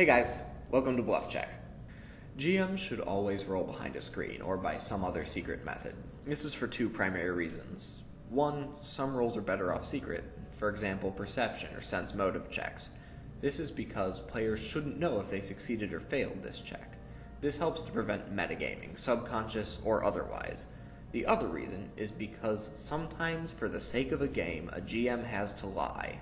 Hey guys, welcome to Bluff Check. GMs should always roll behind a screen or by some other secret method. This is for two primary reasons. One, some rolls are better off secret, for example, perception or sense motive checks. This is because players shouldn't know if they succeeded or failed this check. This helps to prevent metagaming, subconscious or otherwise. The other reason is because sometimes, for the sake of a game, a GM has to lie.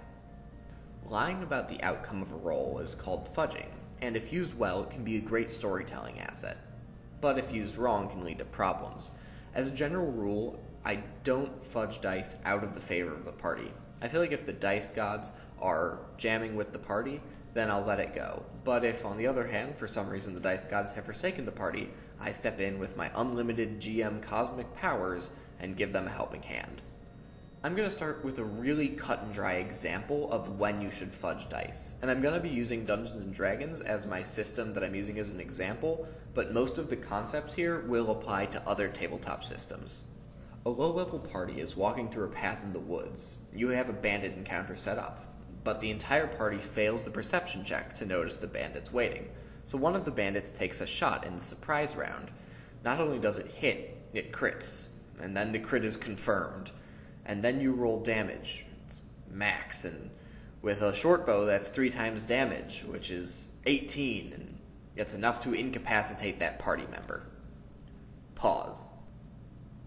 Lying about the outcome of a roll is called fudging, and if used well, it can be a great storytelling asset. But if used wrong, can lead to problems. As a general rule, I don't fudge dice out of the favor of the party. I feel like if the dice gods are jamming with the party, then I'll let it go. But if, on the other hand, for some reason the dice gods have forsaken the party, I step in with my unlimited GM cosmic powers and give them a helping hand. I'm going to start with a really cut and dry example of when you should fudge dice. And I'm going to be using Dungeons and Dragons as my system that I'm using as an example, but most of the concepts here will apply to other tabletop systems. A low level party is walking through a path in the woods. You have a bandit encounter set up, but the entire party fails the perception check to notice the bandits waiting. So one of the bandits takes a shot in the surprise round. Not only does it hit, it crits, and then the crit is confirmed. And then you roll damage. It's max, and with a short bow, that's three times damage, which is 18, and it's enough to incapacitate that party member. Pause.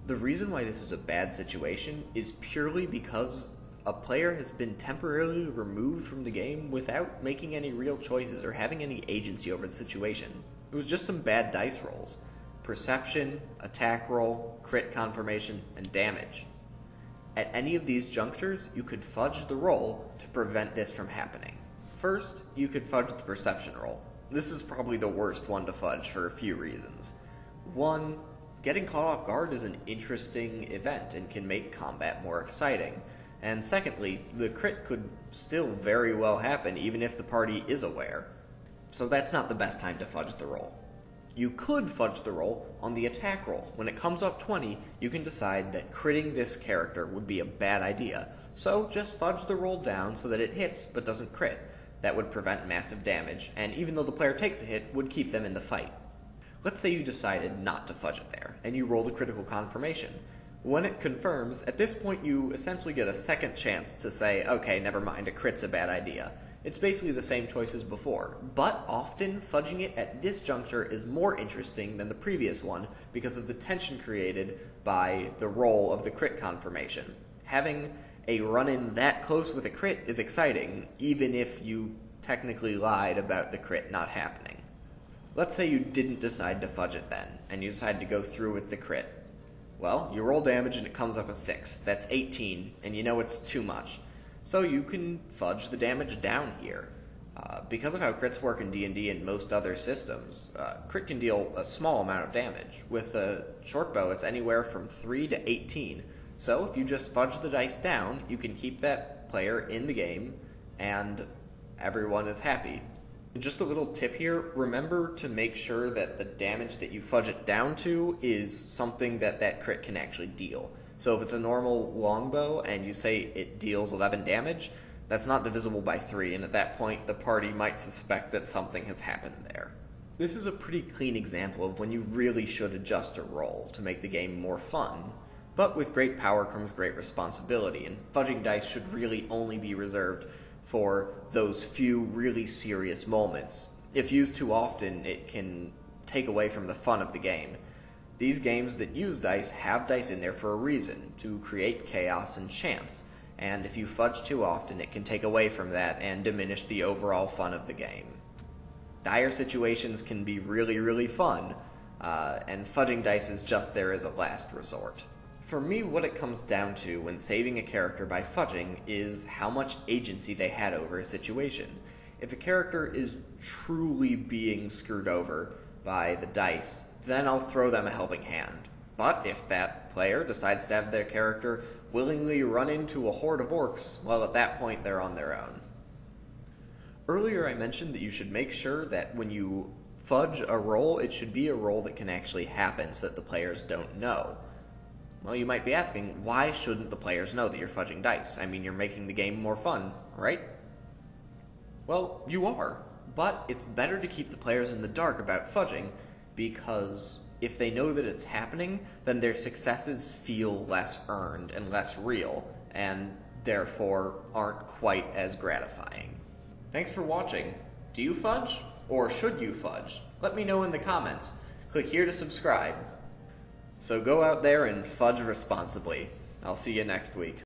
The reason why this is a bad situation is purely because a player has been temporarily removed from the game without making any real choices or having any agency over the situation. It was just some bad dice rolls perception, attack roll, crit confirmation, and damage. At any of these junctures, you could fudge the roll to prevent this from happening. First, you could fudge the perception roll. This is probably the worst one to fudge for a few reasons. One, getting caught off guard is an interesting event and can make combat more exciting. And secondly, the crit could still very well happen even if the party is aware. So that's not the best time to fudge the roll. You could fudge the roll on the attack roll. When it comes up 20, you can decide that critting this character would be a bad idea. So just fudge the roll down so that it hits but doesn't crit. That would prevent massive damage, and even though the player takes a hit, would keep them in the fight. Let's say you decided not to fudge it there, and you roll the critical confirmation. When it confirms, at this point you essentially get a second chance to say, okay, never mind, a crit's a bad idea. It's basically the same choice as before, but often fudging it at this juncture is more interesting than the previous one because of the tension created by the roll of the crit confirmation. Having a run in that close with a crit is exciting, even if you technically lied about the crit not happening. Let's say you didn't decide to fudge it then, and you decide to go through with the crit. Well, you roll damage and it comes up a 6. That's 18, and you know it's too much. So you can fudge the damage down here. Uh, because of how crits work in D&D and most other systems, uh, crit can deal a small amount of damage. With a short bow, it's anywhere from 3 to 18. So if you just fudge the dice down, you can keep that player in the game, and everyone is happy. Just a little tip here remember to make sure that the damage that you fudge it down to is something that that crit can actually deal. So if it's a normal longbow and you say it deals 11 damage, that's not divisible by 3, and at that point the party might suspect that something has happened there. This is a pretty clean example of when you really should adjust a roll to make the game more fun. But with great power comes great responsibility, and fudging dice should really only be reserved for those few really serious moments. If used too often, it can take away from the fun of the game. These games that use dice have dice in there for a reason, to create chaos and chance, and if you fudge too often, it can take away from that and diminish the overall fun of the game. Dire situations can be really, really fun, uh, and fudging dice is just there as a last resort. For me, what it comes down to when saving a character by fudging is how much agency they had over a situation. If a character is truly being screwed over by the dice, then I'll throw them a helping hand. But if that player decides to have their character willingly run into a horde of orcs, well, at that point they're on their own. Earlier, I mentioned that you should make sure that when you fudge a roll, it should be a roll that can actually happen so that the players don't know. Well, you might be asking, why shouldn't the players know that you're fudging dice? I mean, you're making the game more fun, right? Well, you are. but it's better to keep the players in the dark about fudging because if they know that it's happening, then their successes feel less earned and less real, and therefore aren't quite as gratifying. Thanks for watching. Do you fudge? Or should you fudge? Let me know in the comments. Click here to subscribe. So go out there and fudge responsibly. I'll see you next week.